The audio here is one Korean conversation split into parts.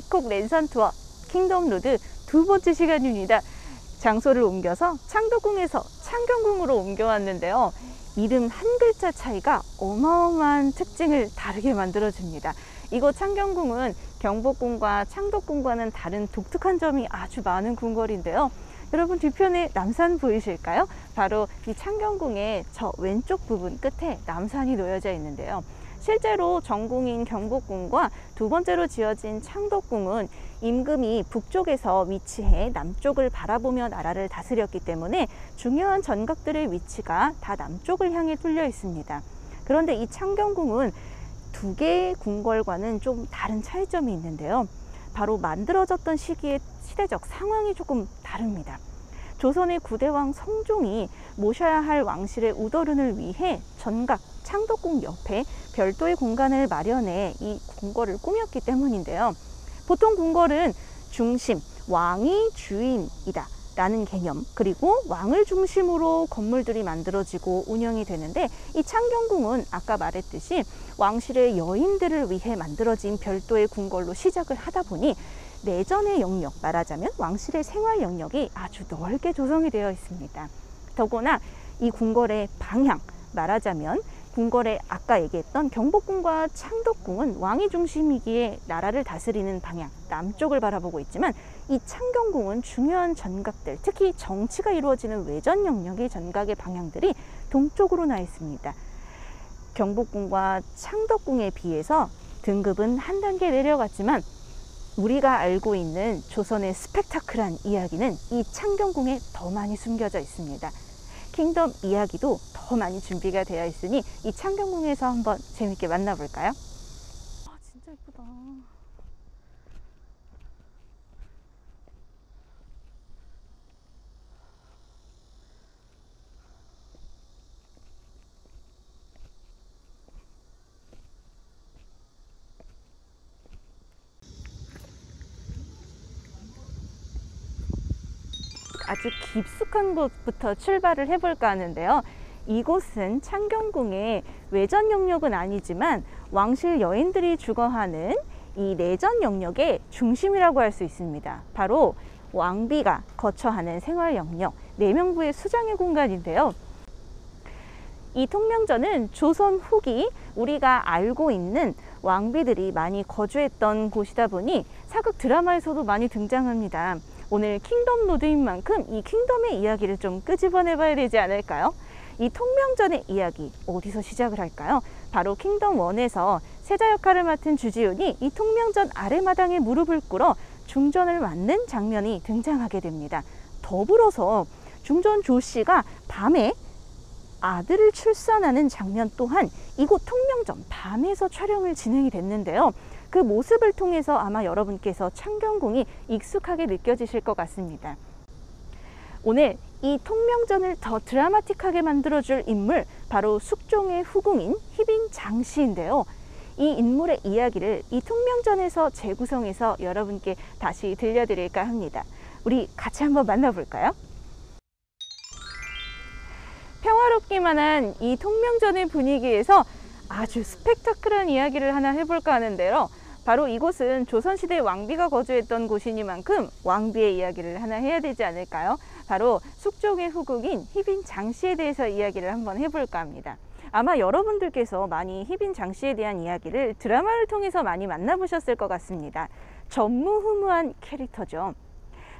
집콕 랜선 투어 킹덤 로드 두 번째 시간입니다. 장소를 옮겨서 창덕궁에서 창경궁으로 옮겨왔는데요. 이름 한 글자 차이가 어마어마한 특징을 다르게 만들어줍니다. 이곳 창경궁은 경복궁과 창덕궁과는 다른 독특한 점이 아주 많은 궁궐인데요. 여러분 뒤편에 남산 보이실까요? 바로 이 창경궁의 저 왼쪽 부분 끝에 남산이 놓여져 있는데요. 실제로 정궁인 경복궁과 두 번째로 지어진 창덕궁은 임금이 북쪽에서 위치해 남쪽을 바라보며 나라를 다스렸기 때문에 중요한 전각들의 위치가 다 남쪽을 향해 뚫려 있습니다. 그런데 이 창경궁은 두 개의 궁궐과는 좀 다른 차이점이 있는데요. 바로 만들어졌던 시기의 시대적 상황이 조금 다릅니다. 조선의 구대왕 성종이 모셔야 할 왕실의 우더른을 위해 전각 창덕궁 옆에 별도의 공간을 마련해 이 궁궐을 꾸몄기 때문인데요. 보통 궁궐은 중심, 왕이 주인이다. 라는 개념 그리고 왕을 중심으로 건물들이 만들어지고 운영이 되는데 이 창경궁은 아까 말했듯이 왕실의 여인들을 위해 만들어진 별도의 궁궐로 시작을 하다 보니 내전의 영역 말하자면 왕실의 생활 영역이 아주 넓게 조성이 되어 있습니다. 더구나 이 궁궐의 방향 말하자면 궁궐에 아까 얘기했던 경복궁과 창덕궁은 왕이 중심이기에 나라를 다스리는 방향 남쪽을 바라보고 있지만 이 창경궁은 중요한 전각들 특히 정치가 이루어지는 외전 영역의 전각의 방향들이 동쪽으로 나 있습니다. 경복궁과 창덕궁에 비해서 등급은 한 단계 내려갔지만 우리가 알고 있는 조선의 스펙타클한 이야기는 이 창경궁에 더 많이 숨겨져 있습니다. 킹덤 이야기도 더 많이 준비가 되어 있으니 이 창경궁에서 한번 재밌게 만나볼까요? 아 진짜 예쁘다. 아주 깊숙한 곳부터 출발을 해볼까 하는데요. 이곳은 창경궁의 외전 영역은 아니지만 왕실 여인들이 주거하는 이 내전 영역의 중심이라고 할 수 있습니다. 바로 왕비가 거처하는 생활 영역, 내명부의 수장의 공간인데요. 이 통명전은 조선 후기 우리가 알고 있는 왕비들이 많이 거주했던 곳이다 보니 사극 드라마에서도 많이 등장합니다. 오늘 킹덤 로드인 만큼 이 킹덤의 이야기를 좀 끄집어내 봐야 되지 않을까요? 이 통명전의 이야기 어디서 시작을 할까요? 바로 킹덤 1에서 세자 역할을 맡은 주지훈이 이 통명전 아래마당에 무릎을 꿇어 중전을 맞는 장면이 등장하게 됩니다. 더불어서 중전 조 씨가 밤에 아들을 출산하는 장면 또한 이곳 통명전 방에서 촬영을 진행이 됐는데요. 그 모습을 통해서 아마 여러분께서 창경궁이 익숙하게 느껴지실 것 같습니다. 오늘 이 통명전을 더 드라마틱하게 만들어줄 인물 바로 숙종의 후궁인 희빈 장씨인데요. 이 인물의 이야기를 이 통명전에서 재구성해서 여러분께 다시 들려드릴까 합니다. 우리 같이 한번 만나볼까요? 평화롭기만 한 이 통명전의 분위기에서 아주 스펙타클한 이야기를 하나 해볼까 하는데요. 바로 이곳은 조선시대 왕비가 거주했던 곳이니만큼 왕비의 이야기를 하나 해야 되지 않을까요? 바로 숙종의 후국인 희빈 장씨에 대해서 이야기를 한번 해볼까 합니다. 아마 여러분들께서 많이 희빈 장씨에 대한 이야기를 드라마를 통해서 많이 만나보셨을 것 같습니다. 전무후무한 캐릭터죠.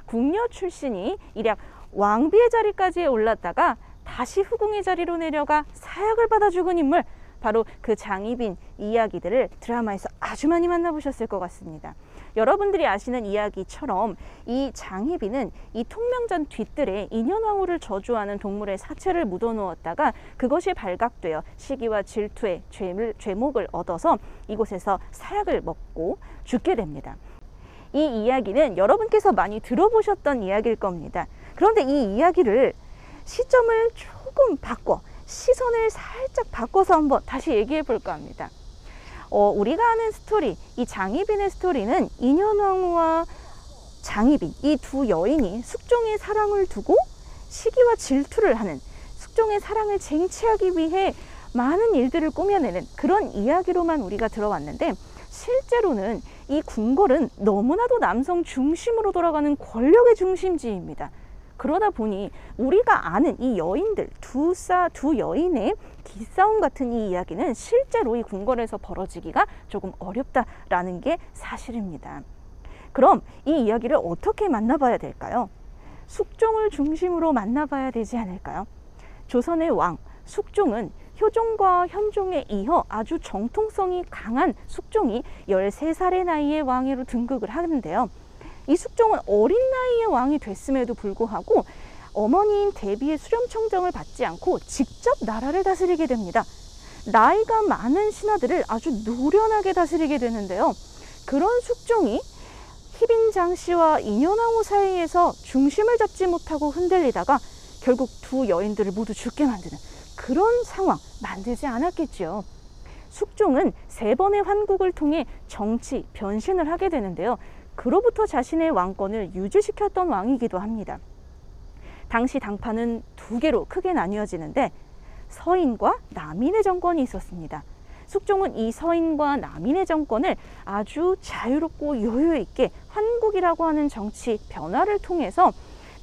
궁녀 출신이 일약 왕비의 자리까지 올랐다가 다시 후궁의 자리로 내려가 사약을 받아 죽은 인물 바로 그 장희빈 이야기들을 드라마에서 아주 많이 만나보셨을 것 같습니다. 여러분들이 아시는 이야기처럼 이 장희빈은 이 통명전 뒤뜰에 인현왕후를 저주하는 동물의 사체를 묻어놓았다가 그것이 발각되어 시기와 질투의 죄를, 죄목을 얻어서 이곳에서 사약을 먹고 죽게 됩니다. 이 이야기는 여러분께서 많이 들어보셨던 이야기일 겁니다. 그런데 이 이야기를 시점을 조금 바꿔 시선을 살짝 바꿔서 한번 다시 얘기해 볼까 합니다. 어, 우리가 아는 스토리, 이 장희빈의 스토리는 인현왕후와 장희빈, 이 두 여인이 숙종의 사랑을 두고 시기와 질투를 하는 숙종의 사랑을 쟁취하기 위해 많은 일들을 꾸며내는 그런 이야기로만 우리가 들어왔는데 실제로는 이 궁궐은 너무나도 남성 중심으로 돌아가는 권력의 중심지입니다. 그러다 보니 우리가 아는 이 여인들 두싸 두 여인의 기싸움 같은 이 이야기는 실제로 이 궁궐에서 벌어지기가 조금 어렵다라는 게 사실입니다. 그럼 이 이야기를 어떻게 만나봐야 될까요? 숙종을 중심으로 만나봐야 되지 않을까요? 조선의 왕 숙종은 효종과 현종에 이어 아주 정통성이 강한 숙종이 13살의 나이에 왕위로 등극을 하는데요. 이 숙종은 어린 나이에 왕이 됐음에도 불구하고 어머니인 대비의 수렴청정을 받지 않고 직접 나라를 다스리게 됩니다. 나이가 많은 신하들을 아주 노련하게 다스리게 되는데요. 그런 숙종이 희빈 장 씨와 인현왕후 사이에서 중심을 잡지 못하고 흔들리다가 결국 두 여인들을 모두 죽게 만드는 그런 상황 만들지 않았겠지요. 숙종은 세 번의 환국을 통해 정치 변신을 하게 되는데요. 그로부터 자신의 왕권을 유지시켰던 왕이기도 합니다. 당시 당파는 두 개로 크게 나뉘어지는데 서인과 남인의 정권이 있었습니다. 숙종은 이 서인과 남인의 정권을 아주 자유롭고 여유 있게 환국이라고 하는 정치 변화를 통해서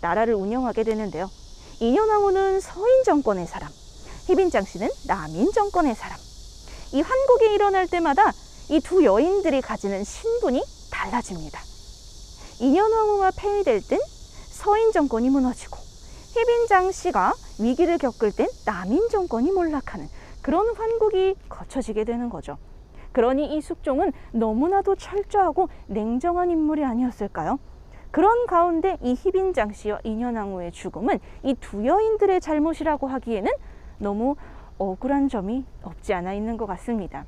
나라를 운영하게 되는데요. 인현왕후는 서인 정권의 사람, 희빈장 씨는 남인 정권의 사람. 이 환국이 일어날 때마다 이 두 여인들이 가지는 신분이 달라집니다. 인현왕후가 폐위될 땐 서인 정권이 무너지고 희빈장 씨가 위기를 겪을 땐 남인 정권이 몰락하는 그런 환국이 거쳐지게 되는 거죠. 그러니 이 숙종은 너무나도 철저하고 냉정한 인물이 아니었을까요? 그런 가운데 이 희빈장 씨와 인현왕후의 죽음은 이 두 여인들의 잘못이라고 하기에는 너무 억울한 점이 없지 않아 있는 것 같습니다.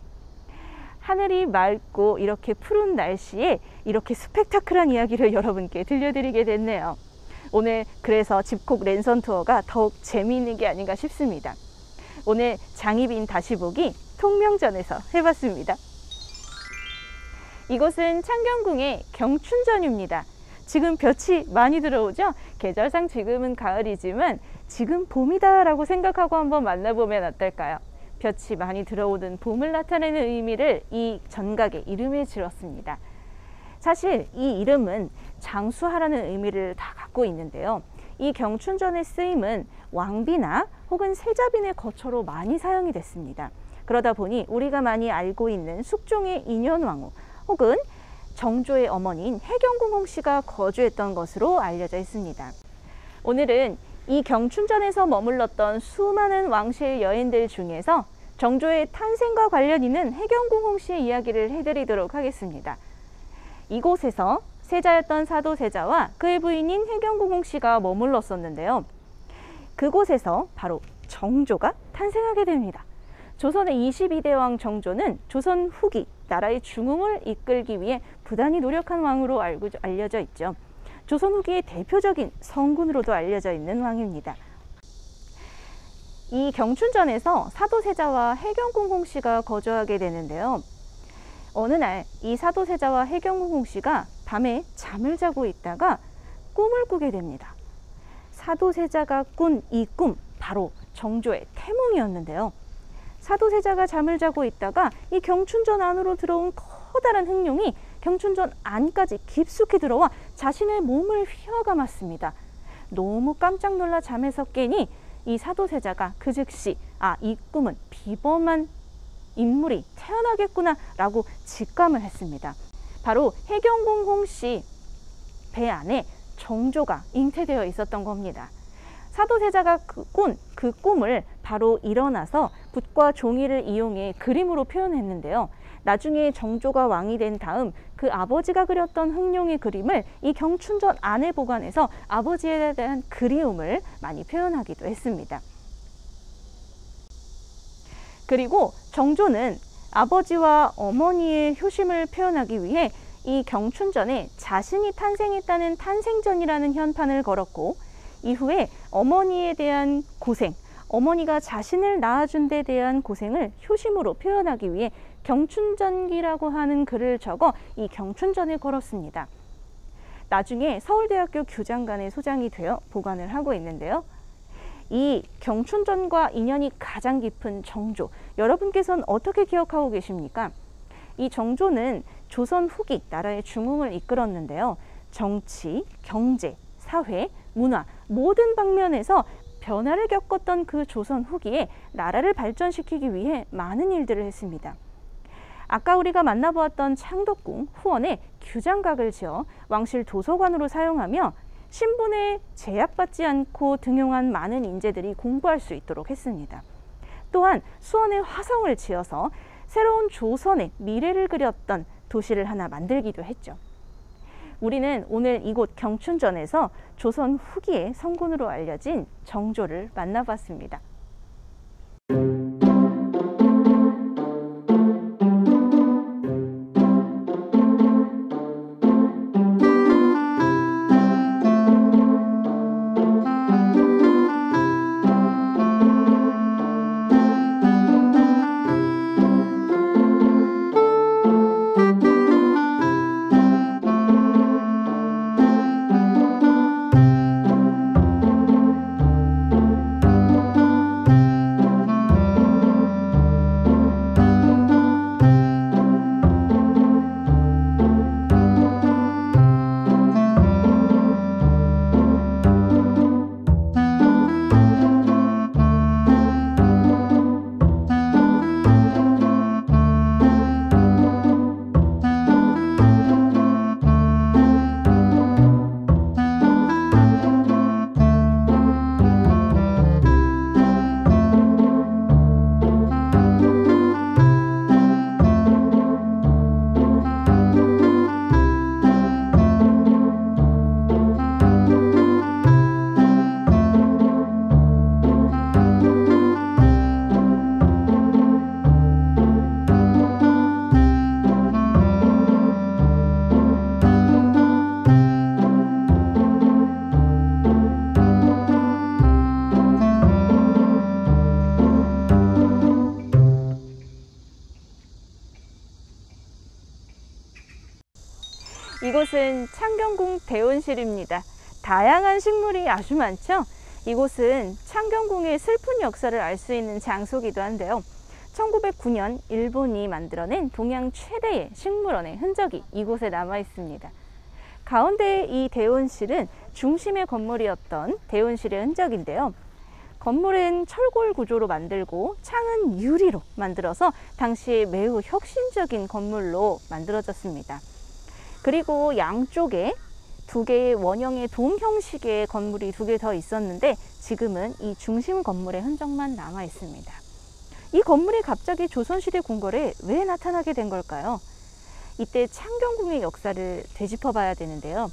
하늘이 맑고 이렇게 푸른 날씨에 이렇게 스펙타클한 이야기를 여러분께 들려드리게 됐네요. 오늘 그래서 집콕 랜선 투어가 더욱 재미있는 게 아닌가 싶습니다. 오늘 장희빈 다시 보기 통명전에서 해봤습니다. 이곳은 창경궁의 경춘전입니다. 지금 볕이 많이 들어오죠? 계절상 지금은 가을이지만 지금 봄이다라고 생각하고 한번 만나보면 어떨까요? 볕이 많이 들어오는 봄을 나타내는 의미를 이 전각에 이름에 지었습니다. 사실 이 이름은 장수하라는 의미를 다 갖고 있는데요. 이 경춘전의 쓰임은 왕비나 혹은 세자빈의 거처로 많이 사용이 됐습니다. 그러다 보니 우리가 많이 알고 있는 숙종의 인현왕후 혹은 정조의 어머니인 해경궁 씨가 거주했던 것으로 알려져 있습니다. 오늘은 이 경춘전에서 머물렀던 수많은 왕실 여인들 중에서 정조의 탄생과 관련 있는 해경궁 씨의 이야기를 해드리도록 하겠습니다. 이곳에서 세자였던 사도세자와 그의 부인인 해경궁 씨가 머물렀었는데요. 그곳에서 바로 정조가 탄생하게 됩니다. 조선의 22대 왕 정조는 조선 후기 나라의 중흥을 이끌기 위해 부단히 노력한 왕으로 알려져 있죠. 조선 후기의 대표적인 성군으로도 알려져 있는 왕입니다. 이 경춘전에서 사도세자와 해경궁공 씨가 거주하게 되는데요. 어느 날 이 사도세자와 해경궁공 씨가 밤에 잠을 자고 있다가 꿈을 꾸게 됩니다. 사도세자가 꾼 이 꿈 바로 정조의 태몽이었는데요. 사도세자가 잠을 자고 있다가 이 경춘전 안으로 들어온 커다란 흑룡이 경춘전 안까지 깊숙이 들어와 자신의 몸을 휘어감았습니다. 너무 깜짝 놀라 잠에서 깨니 이 사도세자가 그 즉시 아, 이 꿈은 비범한 인물이 태어나겠구나 라고 직감을 했습니다. 바로 해경궁 홍씨 배 안에 정조가 잉태되어 있었던 겁니다. 사도세자가 그 꾼 그 꿈을 바로 일어나서 붓과 종이를 이용해 그림으로 표현했는데요. 나중에 정조가 왕이 된 다음 그 아버지가 그렸던 흑룡의 그림을 이 경춘전 안에 보관해서 아버지에 대한 그리움을 많이 표현하기도 했습니다. 그리고 정조는 아버지와 어머니의 효심을 표현하기 위해 이 경춘전에 자신이 탄생했다는 탄생전이라는 현판을 걸었고 이후에 어머니에 대한 고생, 어머니가 자신을 낳아준 데 대한 고생을 효심으로 표현하기 위해 경춘전기라고 하는 글을 적어 이 경춘전을 걸었습니다. 나중에 서울대학교 교장관의 소장이 되어 보관을 하고 있는데요. 이 경춘전과 인연이 가장 깊은 정조, 여러분께서는 어떻게 기억하고 계십니까? 이 정조는 조선 후기 나라의 중흥을 이끌었는데요. 정치, 경제, 사회, 문화 모든 방면에서 변화를 겪었던 그 조선 후기에 나라를 발전시키기 위해 많은 일들을 했습니다. 아까 우리가 만나보았던 창덕궁 후원에 규장각을 지어 왕실 도서관으로 사용하며 신분에 제약받지 않고 등용한 많은 인재들이 공부할 수 있도록 했습니다. 또한 수원에 화성을 지어서 새로운 조선의 미래를 그렸던 도시를 하나 만들기도 했죠. 우리는 오늘 이곳 경춘전에서 조선 후기의 성군으로 알려진 정조를 만나봤습니다. 이곳은 창경궁 대원실입니다. 다양한 식물이 아주 많죠? 이곳은 창경궁의 슬픈 역사를 알 수 있는 장소기도 한데요. 1909년 일본이 만들어낸 동양 최대의 식물원의 흔적이 이곳에 남아 있습니다. 가운데 이 대원실은 중심의 건물이었던 대원실의 흔적인데요. 건물은 철골 구조로 만들고 창은 유리로 만들어서 당시 매우 혁신적인 건물로 만들어졌습니다. 그리고 양쪽에 두 개의 원형의 돔 형식의 건물이 두 개 더 있었는데 지금은 이 중심 건물의 흔적만 남아 있습니다. 이 건물이 갑자기 조선시대 궁궐에 왜 나타나게 된 걸까요? 이때 창경궁의 역사를 되짚어 봐야 되는데요.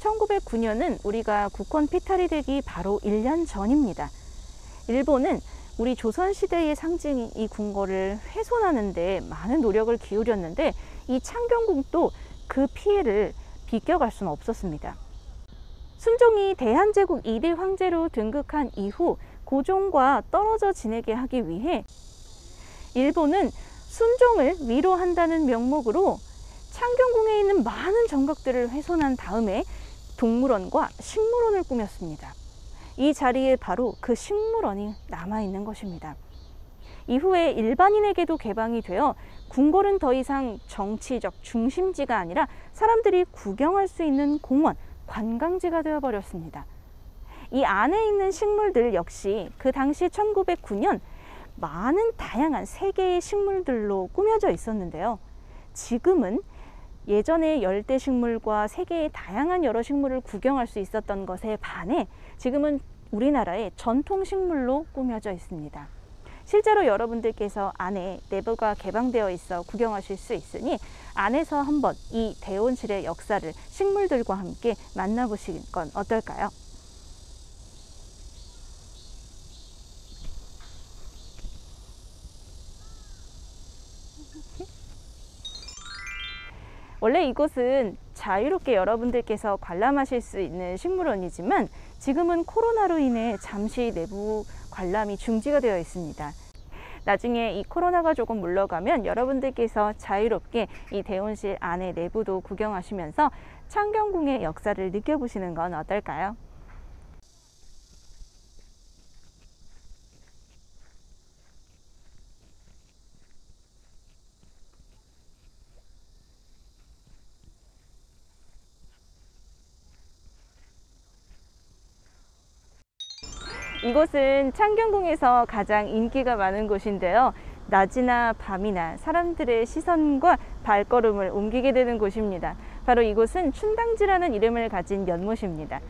1909년은 우리가 국헌 피탈이 되기 바로 1년 전입니다. 일본은 우리 조선시대의 상징인 이 궁궐을 훼손하는데 많은 노력을 기울였는데 이 창경궁도 그 피해를 비껴갈 수는 없었습니다. 순종이 대한제국 2대 황제로 등극한 이후 고종과 떨어져 지내게 하기 위해 일본은 순종을 위로한다는 명목으로 창경궁에 있는 많은 정각들을 훼손한 다음에 동물원과 식물원을 꾸몄습니다. 이 자리에 바로 그 식물원이 남아 있는 것입니다. 이후에 일반인에게도 개방이 되어 궁궐은 더 이상 정치적 중심지가 아니라 사람들이 구경할 수 있는 공원, 관광지가 되어버렸습니다. 이 안에 있는 식물들 역시 그 당시 1909년 많은 다양한 세계의 식물들로 꾸며져 있었는데요. 지금은 예전에 열대 식물과 세계의 다양한 여러 식물을 구경할 수 있었던 것에 반해 지금은 우리나라의 전통 식물로 꾸며져 있습니다. 실제로 여러분들께서 안에 내부가 개방되어 있어 구경하실 수 있으니 안에서 한번 이 대원실의 역사를 식물들과 함께 만나보시는 건 어떨까요? 원래 이곳은 자유롭게 여러분들께서 관람하실 수 있는 식물원이지만 지금은 코로나로 인해 잠시 내부 관람이 중지가 되어 있습니다. 나중에 이 코로나가 조금 물러가면 여러분들께서 자유롭게 이 대원실 안에 내부도 구경하시면서 창경궁의 역사를 느껴보시는 건 어떨까요? 이곳은 창경궁에서 가장 인기가 많은 곳인데요. 낮이나 밤이나 사람들의 시선과 발걸음을 옮기게 되는 곳입니다. 바로 이곳은 춘당지라는 이름을 가진 연못입니다.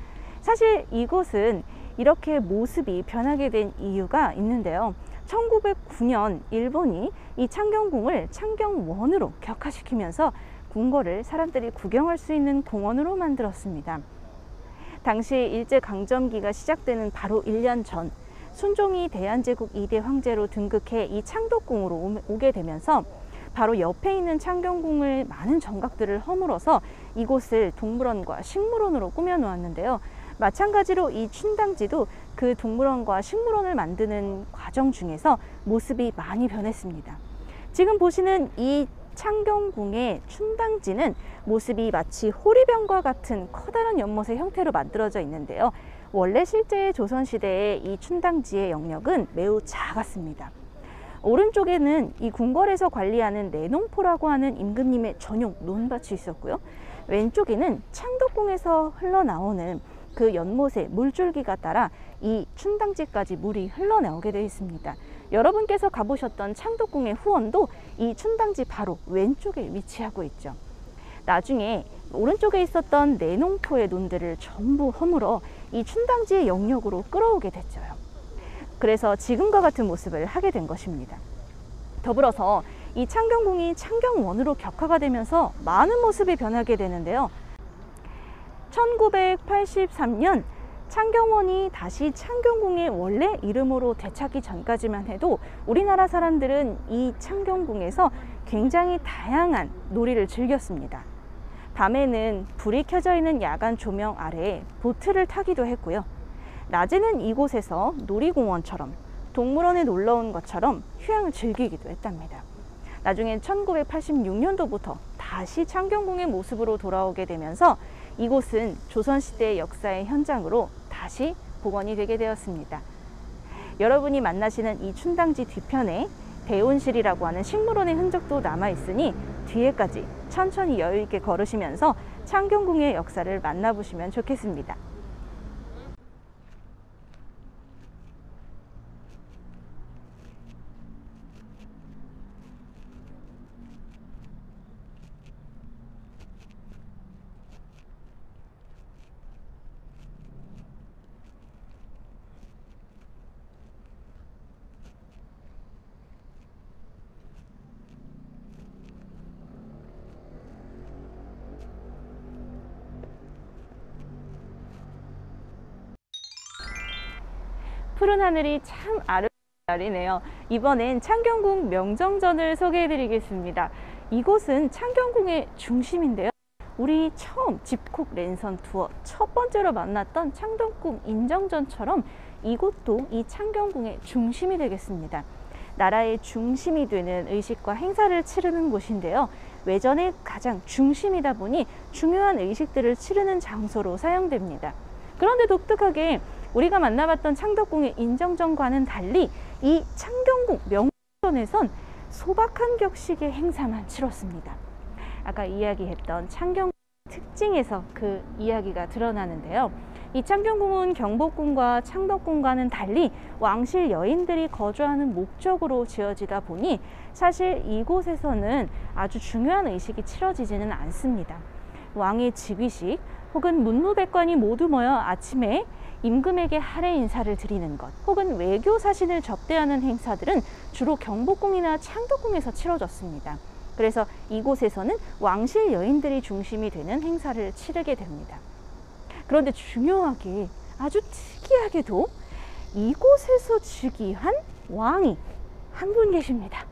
사실 이곳은 이렇게 모습이 변하게 된 이유가 있는데요. 1909년 일본이 이 창경궁을 창경원으로 격화시키면서 궁궐을 사람들이 구경할 수 있는 공원으로 만들었습니다. 당시 일제강점기가 시작되는 바로 1년 전 순종이 대한제국 2대 황제로 등극해 이 창덕궁으로 오게 되면서 바로 옆에 있는 창경궁을 많은 정각들을 허물어서 이곳을 동물원과 식물원으로 꾸며 놓았는데요. 마찬가지로 이 춘당지도 그 동물원과 식물원을 만드는 과정 중에서 모습이 많이 변했습니다. 지금 보시는 이 창경궁의 춘당지는 모습이 마치 호리병과 같은 커다란 연못의 형태로 만들어져 있는데요. 원래 실제 조선시대의 이 춘당지의 영역은 매우 작았습니다. 오른쪽에는 이 궁궐에서 관리하는 내농포라고 하는 임금님의 전용 논밭이 있었고요. 왼쪽에는 창덕궁에서 흘러나오는 그 연못의 물줄기가 따라 이 춘당지까지 물이 흘러나오게 되어 있습니다. 여러분께서 가보셨던 창덕궁의 후원도 이 춘당지 바로 왼쪽에 위치하고 있죠. 나중에 오른쪽에 있었던 내농포의 논들을 전부 허물어 이 춘당지의 영역으로 끌어오게 됐죠. 그래서 지금과 같은 모습을 하게 된 것입니다. 더불어서 이 창경궁이 창경원으로 격화가 되면서 많은 모습이 변하게 되는데요. 1983년 창경원이 다시 창경궁의 원래 이름으로 되찾기 전까지만 해도 우리나라 사람들은 이 창경궁에서 굉장히 다양한 놀이를 즐겼습니다. 밤에는 불이 켜져 있는 야간 조명 아래 보트를 타기도 했고요. 낮에는 이곳에서 놀이공원처럼 동물원에 놀러 온 것처럼 휴양을 즐기기도 했답니다. 나중엔 1986년도부터 다시 창경궁의 모습으로 돌아오게 되면서 이곳은 조선시대 역사의 현장으로 다시 복원이 되게 되었습니다. 여러분이 만나시는 이 춘당지 뒤편에 대온실이라고 하는 식물원의 흔적도 남아 있으니 뒤에까지 천천히 여유 있게 걸으시면서 창경궁의 역사를 만나보시면 좋겠습니다. 푸른 하늘이 참 아름다운 날이네요. 이번엔 창경궁 명정전을 소개해 드리겠습니다. 이곳은 창경궁의 중심인데요. 우리 처음 집콕 랜선 투어 첫 번째로 만났던 창덕궁 인정전처럼 이곳도 이 창경궁의 중심이 되겠습니다. 나라의 중심이 되는 의식과 행사를 치르는 곳인데요. 외전의 가장 중심이다 보니 중요한 의식들을 치르는 장소로 사용됩니다. 그런데 독특하게 우리가 만나봤던 창덕궁의 인정전과는 달리 이 창경궁 명전에선 소박한 격식의 행사만 치렀습니다. 아까 이야기했던 창경 특징에서 그 이야기가 드러나는데요. 이 창경궁은 경복궁과 창덕궁과는 달리 왕실 여인들이 거주하는 목적으로 지어지다 보니 사실 이곳에서는 아주 중요한 의식이 치러지지는 않습니다. 왕의 즉위식 혹은 문무백관이 모두 모여 아침에 임금에게 할애 인사를 드리는 것 혹은 외교 사신을 접대하는 행사들은 주로 경복궁이나 창덕궁에서 치러졌습니다. 그래서 이곳에서는 왕실 여인들이 중심이 되는 행사를 치르게 됩니다. 그런데 중요하게 아주 특이하게도 이곳에서 즉위한 왕이 한 분 계십니다.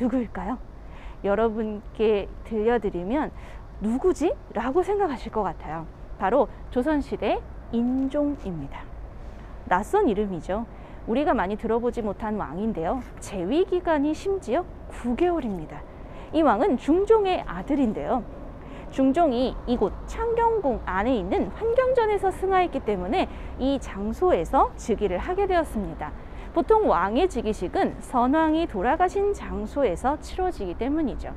누구일까요? 여러분께 들려드리면 누구지? 라고 생각하실 것 같아요. 바로 조선시대 인종입니다. 낯선 이름이죠. 우리가 많이 들어보지 못한 왕인데요. 재위 기간이 심지어 9개월입니다. 이 왕은 중종의 아들인데요. 중종이 이곳 창경궁 안에 있는 환경전에서 승하했기 때문에 이 장소에서 즉위를 하게 되었습니다. 보통 왕의 즉위식은 선왕이 돌아가신 장소에서 치러지기 때문이죠.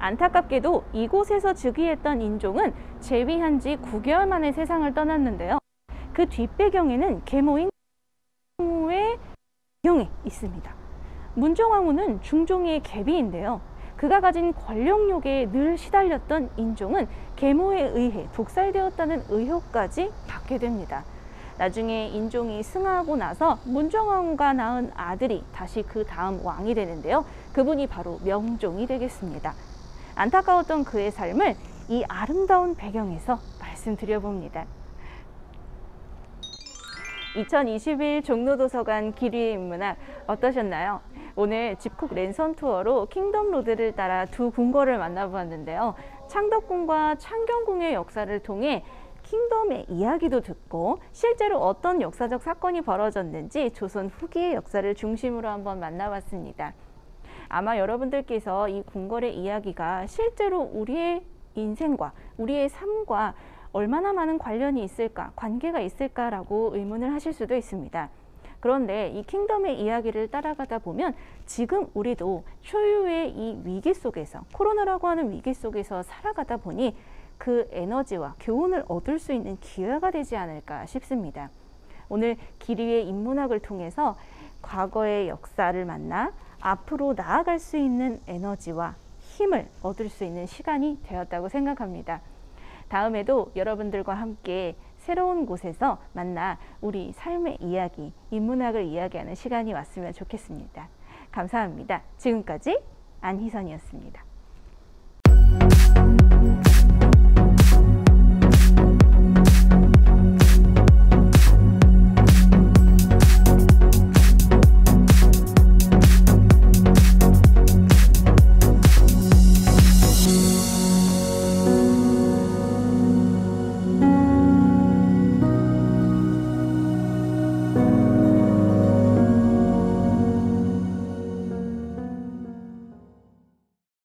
안타깝게도 이곳에서 즉위했던 인종은 재위한 지 9개월 만에 세상을 떠났는데요. 그 뒷배경에는 계모인 의 배경에 있습니다. 문정왕후는 중종의 계비인데요. 그가 가진 권력욕에 늘 시달렸던 인종은 계모에 의해 독살되었다는 의혹까지 받게 됩니다. 나중에 인종이 승하하고 나서 문정왕후가 낳은 아들이 다시 그 다음 왕이 되는데요. 그분이 바로 명종이 되겠습니다. 안타까웠던 그의 삶을 이 아름다운 배경에서 말씀드려봅니다. 2021 종로도서관 길 위의 인문학 어떠셨나요? 오늘 집콕 랜선 투어로 킹덤 로드를 따라 두 궁궐을 만나보았는데요. 창덕궁과 창경궁의 역사를 통해 킹덤의 이야기도 듣고 실제로 어떤 역사적 사건이 벌어졌는지 조선 후기의 역사를 중심으로 한번 만나봤습니다. 아마 여러분들께서 이 궁궐의 이야기가 실제로 우리의 인생과 우리의 삶과 얼마나 많은 관련이 있을까, 관계가 있을까라고 의문을 하실 수도 있습니다. 그런데 이 킹덤의 이야기를 따라가다 보면 지금 우리도 초유의 이 위기 속에서 코로나라고 하는 위기 속에서 살아가다 보니 그 에너지와 교훈을 얻을 수 있는 기회가 되지 않을까 싶습니다. 오늘 기리의 인문학을 통해서 과거의 역사를 만나 앞으로 나아갈 수 있는 에너지와 힘을 얻을 수 있는 시간이 되었다고 생각합니다. 다음에도 여러분들과 함께 새로운 곳에서 만나 우리 삶의 이야기, 인문학을 이야기하는 시간이 왔으면 좋겠습니다. 감사합니다. 지금까지 안희선이었습니다.